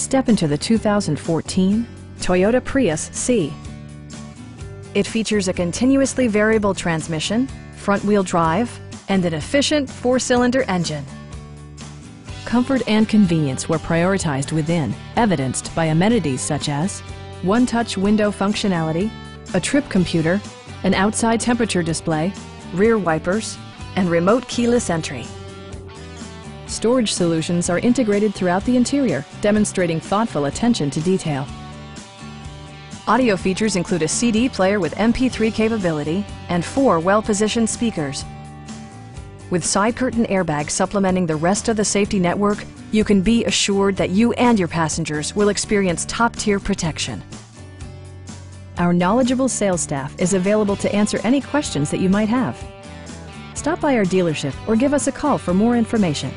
Step into the 2014 Toyota Prius C. It features a continuously variable transmission, front-wheel drive, and an efficient four-cylinder engine. Comfort and convenience were prioritized within, evidenced by amenities such as one-touch window functionality, a trip computer, an outside temperature display, rear wipers, and remote keyless entry. Storage solutions are integrated throughout the interior, demonstrating thoughtful attention to detail. Audio features include a CD player with MP3 capability and four well-positioned speakers. With side curtain airbags supplementing the rest of the safety network, you can be assured that you and your passengers will experience top-tier protection. Our knowledgeable sales staff is available to answer any questions that you might have. Stop by our dealership or give us a call for more information.